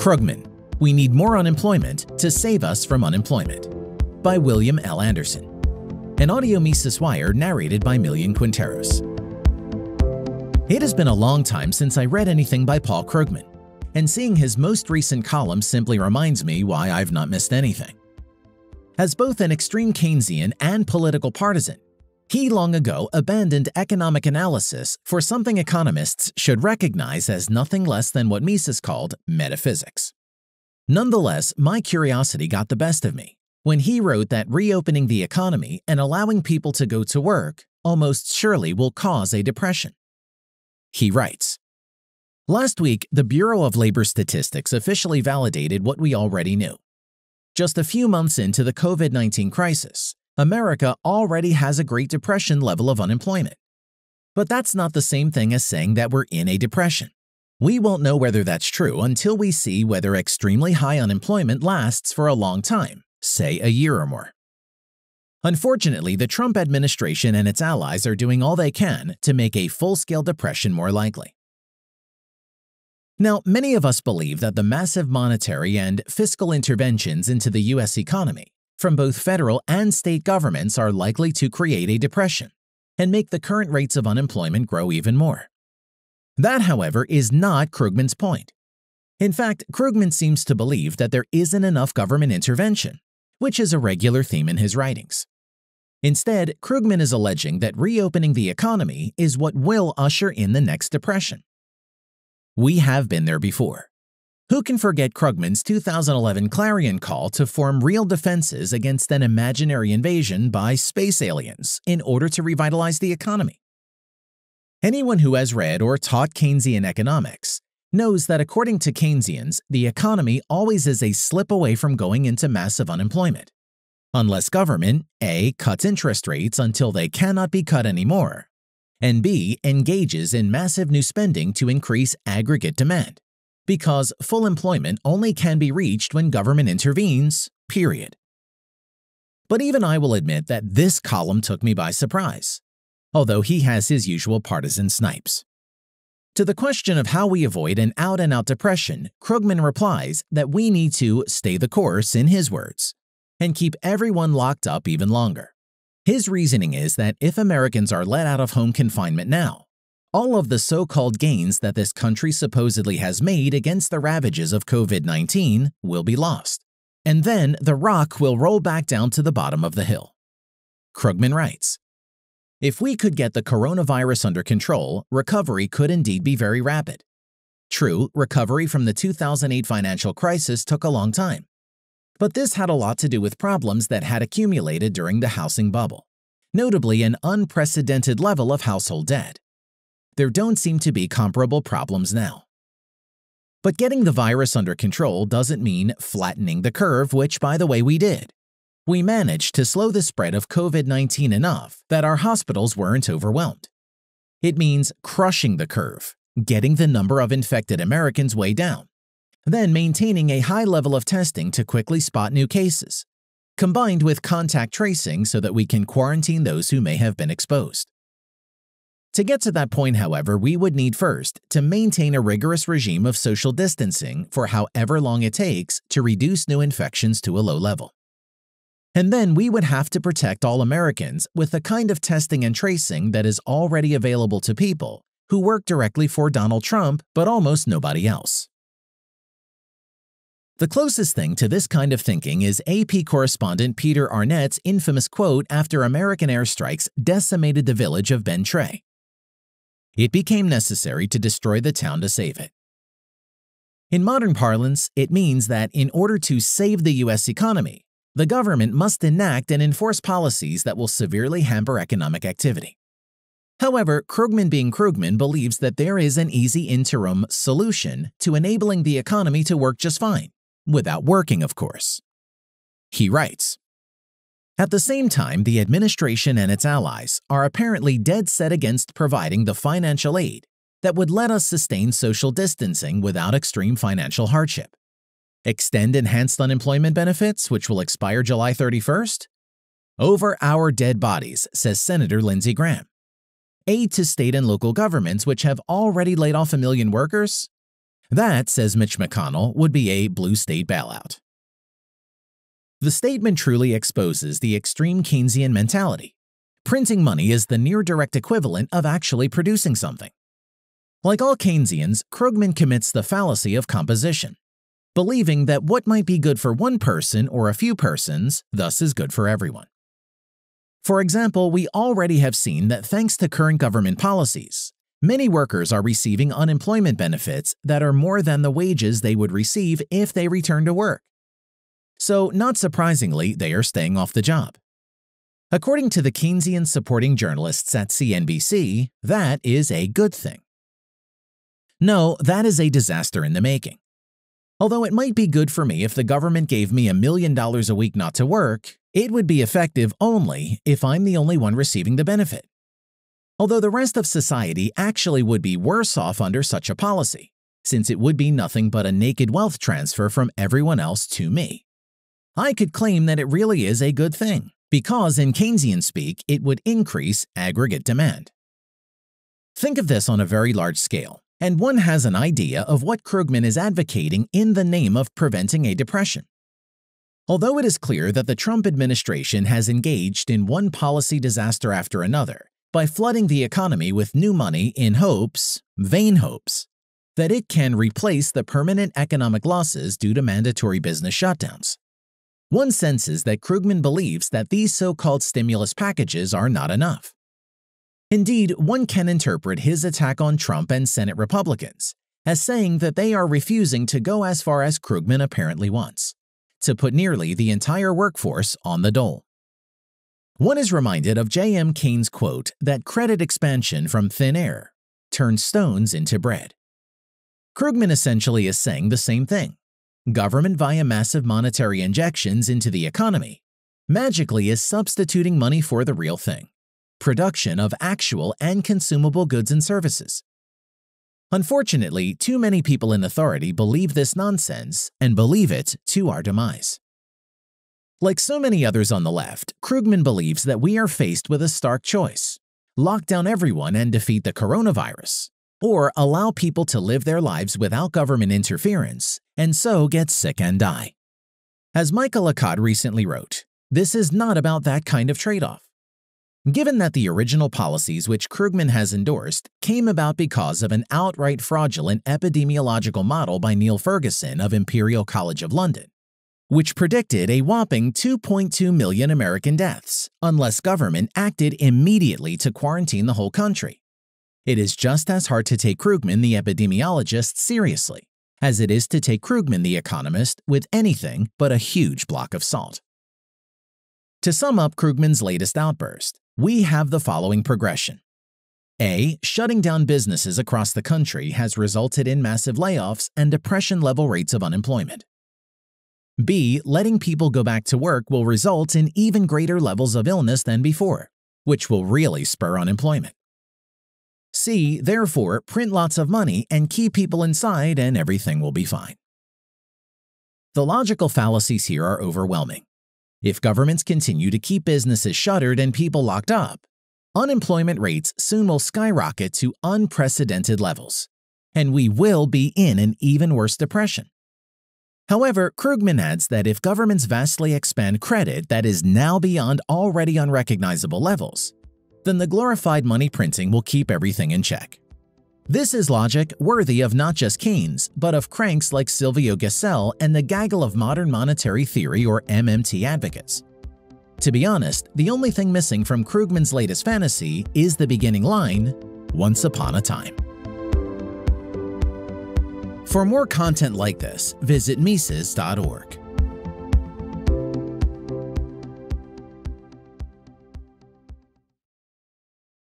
Krugman We Need More Unemployment to Save Us from Unemployment by William L. Anderson. An audio Mises Wire narrated by Millian Quinteros. It has been a long time since I read anything by Paul Krugman, and seeing his most recent column simply reminds me why I've not missed anything. As both an extreme Keynesian and political partisan, he long ago abandoned economic analysis for something economists should recognize as nothing less than what Mises called metaphysics. Nonetheless, my curiosity got the best of me when he wrote that reopening the economy and allowing people to go to work almost surely will cause a depression. He writes, Last week, the Bureau of Labor Statistics officially validated what we already knew. Just a few months into the COVID 19 crisis, America already has a Great Depression level of unemployment. But that's not the same thing as saying that we're in a depression. We won't know whether that's true until we see whether extremely high unemployment lasts for a long time, say a year or more. Unfortunately, the Trump administration and its allies are doing all they can to make a full-scale depression more likely. Now, many of us believe that the massive monetary and fiscal interventions into the U.S. economy from both federal and state governments are likely to create a depression and make the current rates of unemployment grow even more. That, however, is not Krugman's point. In fact, Krugman seems to believe that there isn't enough government intervention, which is a regular theme in his writings. Instead, Krugman is alleging that reopening the economy is what will usher in the next depression. We have been there before. Who can forget Krugman's 2011 clarion call to form real defenses against an imaginary invasion by space aliens in order to revitalize the economy? Anyone who has read or taught Keynesian economics knows that according to Keynesians, the economy always is a slip away from going into massive unemployment. Unless government A. cuts interest rates until they cannot be cut anymore, and B. engages in massive new spending to increase aggregate demand because full employment only can be reached when government intervenes, period. But even I will admit that this column took me by surprise, although he has his usual partisan snipes. To the question of how we avoid an out-and-out depression, Krugman replies that we need to stay the course, in his words, and keep everyone locked up even longer. His reasoning is that if Americans are let out of home confinement now, all of the so-called gains that this country supposedly has made against the ravages of COVID-19 will be lost. And then the rock will roll back down to the bottom of the hill. Krugman writes, If we could get the coronavirus under control, recovery could indeed be very rapid. True, recovery from the 2008 financial crisis took a long time. But this had a lot to do with problems that had accumulated during the housing bubble, notably an unprecedented level of household debt there don't seem to be comparable problems now. But getting the virus under control doesn't mean flattening the curve, which, by the way, we did. We managed to slow the spread of COVID-19 enough that our hospitals weren't overwhelmed. It means crushing the curve, getting the number of infected Americans way down, then maintaining a high level of testing to quickly spot new cases, combined with contact tracing so that we can quarantine those who may have been exposed. To get to that point, however, we would need first to maintain a rigorous regime of social distancing for however long it takes to reduce new infections to a low level. And then we would have to protect all Americans with the kind of testing and tracing that is already available to people who work directly for Donald Trump but almost nobody else. The closest thing to this kind of thinking is AP correspondent Peter Arnett's infamous quote after American airstrikes decimated the village of Ben Tre it became necessary to destroy the town to save it. In modern parlance, it means that in order to save the U.S. economy, the government must enact and enforce policies that will severely hamper economic activity. However, Krugman being Krugman believes that there is an easy interim solution to enabling the economy to work just fine, without working, of course. He writes, at the same time, the administration and its allies are apparently dead set against providing the financial aid that would let us sustain social distancing without extreme financial hardship. Extend enhanced unemployment benefits, which will expire July 31st? Over our dead bodies, says Senator Lindsey Graham. Aid to state and local governments, which have already laid off a million workers? That, says Mitch McConnell, would be a blue state bailout. The statement truly exposes the extreme Keynesian mentality. Printing money is the near direct equivalent of actually producing something. Like all Keynesians, Krugman commits the fallacy of composition, believing that what might be good for one person or a few persons thus is good for everyone. For example, we already have seen that thanks to current government policies, many workers are receiving unemployment benefits that are more than the wages they would receive if they returned to work. So, not surprisingly, they are staying off the job. According to the Keynesian supporting journalists at CNBC, that is a good thing. No, that is a disaster in the making. Although it might be good for me if the government gave me a million dollars a week not to work, it would be effective only if I'm the only one receiving the benefit. Although the rest of society actually would be worse off under such a policy, since it would be nothing but a naked wealth transfer from everyone else to me. I could claim that it really is a good thing, because in Keynesian speak, it would increase aggregate demand. Think of this on a very large scale, and one has an idea of what Krugman is advocating in the name of preventing a depression. Although it is clear that the Trump administration has engaged in one policy disaster after another by flooding the economy with new money in hopes, vain hopes, that it can replace the permanent economic losses due to mandatory business shutdowns. One senses that Krugman believes that these so-called stimulus packages are not enough. Indeed, one can interpret his attack on Trump and Senate Republicans as saying that they are refusing to go as far as Krugman apparently wants to put nearly the entire workforce on the dole. One is reminded of J.M. Keynes' quote that credit expansion from thin air turns stones into bread. Krugman essentially is saying the same thing. Government via massive monetary injections into the economy magically is substituting money for the real thing production of actual and consumable goods and services. Unfortunately, too many people in authority believe this nonsense and believe it to our demise. Like so many others on the left, Krugman believes that we are faced with a stark choice lock down everyone and defeat the coronavirus, or allow people to live their lives without government interference and so get sick and die. As Michael Accad recently wrote, this is not about that kind of trade off. Given that the original policies which Krugman has endorsed came about because of an outright fraudulent epidemiological model by Neil Ferguson of Imperial College of London, which predicted a whopping 2.2 million American deaths unless government acted immediately to quarantine the whole country. It is just as hard to take Krugman the epidemiologist seriously as it is to take Krugman the economist with anything but a huge block of salt. To sum up Krugman's latest outburst, we have the following progression. A. Shutting down businesses across the country has resulted in massive layoffs and depression-level rates of unemployment. B. Letting people go back to work will result in even greater levels of illness than before, which will really spur unemployment. C. Therefore, print lots of money and keep people inside and everything will be fine. The logical fallacies here are overwhelming. If governments continue to keep businesses shuttered and people locked up, unemployment rates soon will skyrocket to unprecedented levels, and we will be in an even worse depression. However, Krugman adds that if governments vastly expand credit that is now beyond already unrecognizable levels, then the glorified money printing will keep everything in check. This is logic worthy of not just Keynes, but of cranks like Silvio Gesell and the gaggle of modern monetary theory or MMT advocates. To be honest, the only thing missing from Krugman's latest fantasy is the beginning line, once upon a time. For more content like this, visit Mises.org.